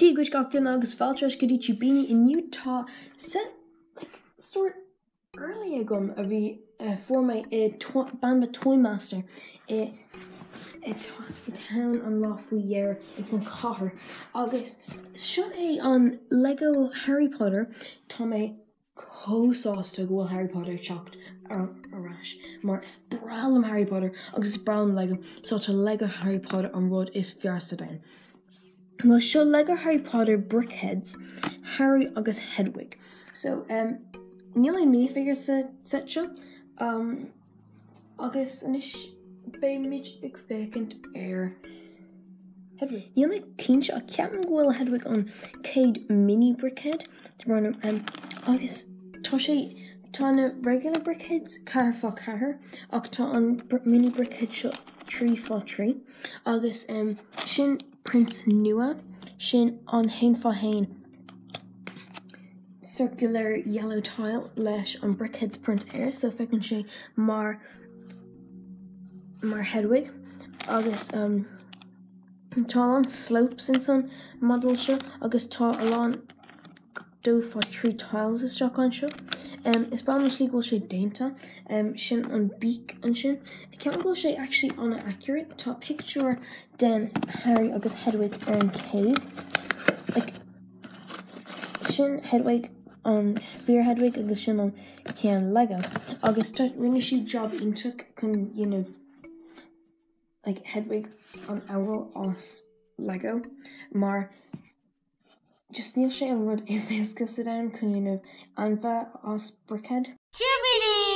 Gois gachtain agus fáiltreis go dtí bíine inniutá set like, sort early gom uh, uh, uh, a bhí uh, forma ban toymaster i town an láfuhéir it's an cahar agus seo a on Lego Harry Potter tá mé cóáasta bhfuil Harry Potter secht arás mar spráil am Harry Potter August bram lego such a lego Harry Potter on road is fiarsta dain. Well seo lego Harry Potter BrickHeadz Harry August Hedwig so um, níl ein minifigure se set seo um, agus inis béimiid ag fécinint ar. Ní me cinse a ceapan ghfuil Hedwig an céad mini brickhead um, agus tá sé tána regular BrickHeadz car fá cethir ach tá an mini brickhead seo trí fá trí agus um, sin print nua sin on hain fá hain. Circular yellow tile lash on BrickHeadz print air so fecinn sé mar mar Hedwig August um, tá an slopes in san model se agus tá dó fá trí tiles is straach an seo. Um, is bra slí go sé dénta um, sin an beak an sin. cean go sé actually on an accurate tá picture den Harry agus Hedwig ar an. Like, sin Hedwig an fear Hedwig agus sin an cean lego. agus rinne si job intu chun you know, like Hedwig an owl os Lego maar just níl sé an rud is is go sit an chunineh anfa os brickhead. Jubilee!